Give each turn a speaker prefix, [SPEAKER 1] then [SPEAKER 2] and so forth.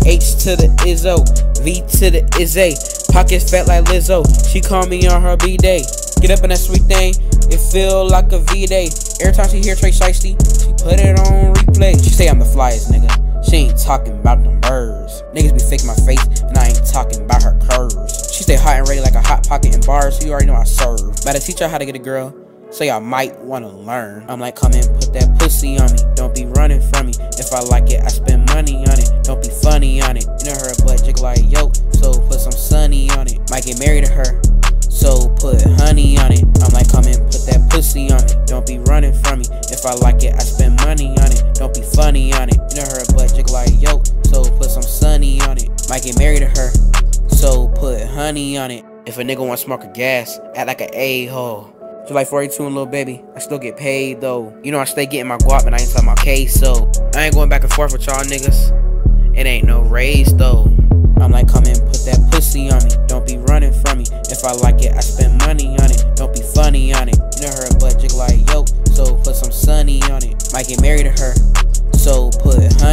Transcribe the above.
[SPEAKER 1] Izzo. V to the Izzy. Pockets fat like Lizzo. She call me on her B day. Get up in that sweet thing. It feel like a V day. Every time she hear Trey Shiesty, she put it on replay. She say I'm the flyest nigga. She ain't talking about them birds. Niggas be faking my face, and I ain't talking about her curves. She stay hot and ready like a hot pocket in bars, so you already know I serve. Better teach her how to get a girl, so y'all might wanna learn. I'm like, come and put that pussy on me. Get married to her, so put honey on it. I'm like, come and put that pussy on it. Don't be running from me. If I like it, I spend money on it. Don't be funny on it. You know her butt jiggle like yo, so put some sunny on it. Might get married to her, so put honey on it. If a nigga want smoke or gas, act like an a-hole. July 42 and Lil Baby, I still get paid though. You know I stay getting my guap and I ain't talking my case, so I ain't going back and forth with y'all niggas. It ain't no raise though. I'm like, come If I like it, I spend money on it. Don't be funny on it. You know her jiggle like yo, so put some sunny on it. Might get married to her, so put honey.